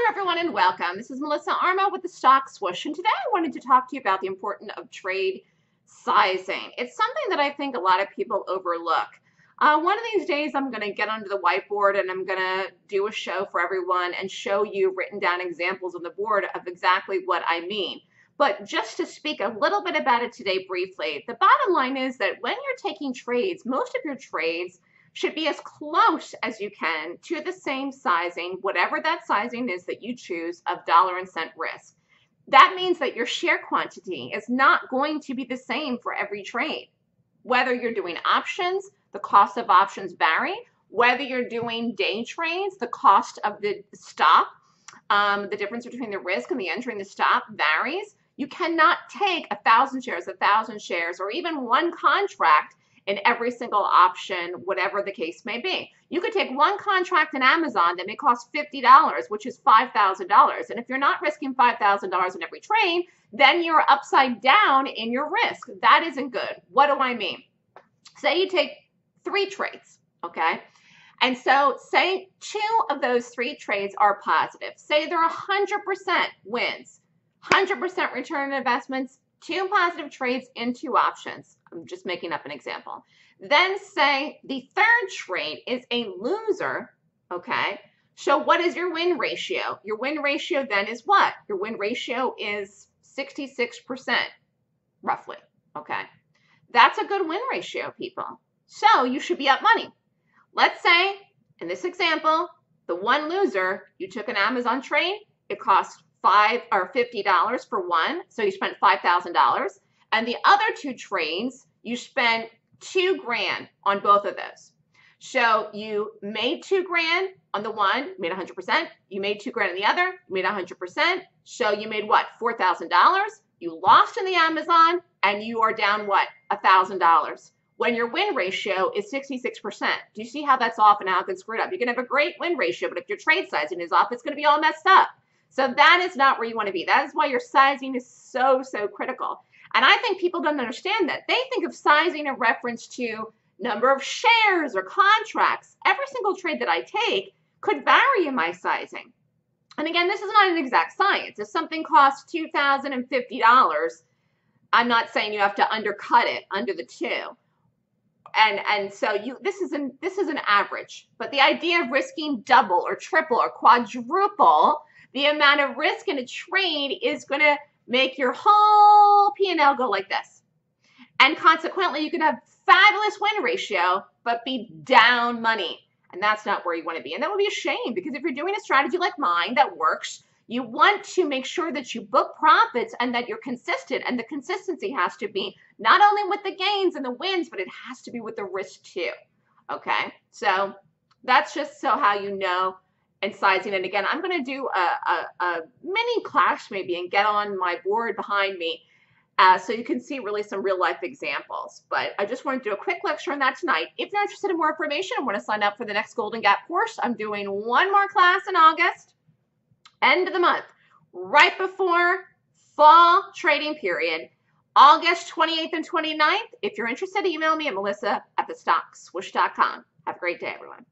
there, everyone, and welcome. This is Melissa Armo with the Stock Swoosh, and today I wanted to talk to you about the importance of trade sizing. It's something that I think a lot of people overlook. Uh, one of these days, I'm going to get onto the whiteboard and I'm going to do a show for everyone and show you written down examples on the board of exactly what I mean. But just to speak a little bit about it today briefly, the bottom line is that when you're taking trades, most of your trades should be as close as you can to the same sizing, whatever that sizing is that you choose of dollar and cent risk. That means that your share quantity is not going to be the same for every trade. Whether you're doing options, the cost of options vary. Whether you're doing day trades, the cost of the stop, um, the difference between the risk and the entering the stop varies. You cannot take a thousand shares, a thousand shares, or even one contract in every single option, whatever the case may be. You could take one contract in Amazon that may cost $50, which is $5,000. And if you're not risking $5,000 in every trade, then you're upside down in your risk. That isn't good. What do I mean? Say you take three trades, okay? And so say two of those three trades are positive. Say they're 100% wins, 100% return on investments, two positive trades in two options. I'm just making up an example. Then say the third trade is a loser, okay? So what is your win ratio? Your win ratio then is what? Your win ratio is 66%, roughly, okay? That's a good win ratio, people. So you should be up money. Let's say, in this example, the one loser, you took an Amazon trade, it cost five or $50 for one, so you spent $5,000. And the other two trades, you spend two grand on both of those. So you made two grand on the one, made 100%. You made two grand on the other, made 100%. So you made what? $4,000. You lost in the Amazon and you are down what? $1,000 when your win ratio is 66%. Do you see how that's off and how it can screw it up? You can have a great win ratio, but if your trade sizing is off, it's going to be all messed up. So that is not where you want to be. That is why your sizing is so, so critical. And I think people don't understand that. They think of sizing in reference to number of shares or contracts. Every single trade that I take could vary in my sizing. And again, this is not an exact science. If something costs $2,050, I'm not saying you have to undercut it under the two. And and so you this is an this is an average. But the idea of risking double or triple or quadruple the amount of risk in a trade is going to make your whole P&L go like this. And consequently, you could have fabulous win ratio, but be down money. And that's not where you want to be. And that would be a shame because if you're doing a strategy like mine that works, you want to make sure that you book profits and that you're consistent. And the consistency has to be not only with the gains and the wins, but it has to be with the risk too. Okay, so that's just so how you know and sizing. And again, I'm going to do a, a, a, mini clash maybe and get on my board behind me uh, so you can see really some real life examples. But I just want to do a quick lecture on that tonight. If you're interested in more information and want to sign up for the next Golden Gap course, I'm doing one more class in August, end of the month, right before fall trading period. August 28th and 29th. If you're interested, email me at melissa at thestockswoosh.com. Have a great day, everyone.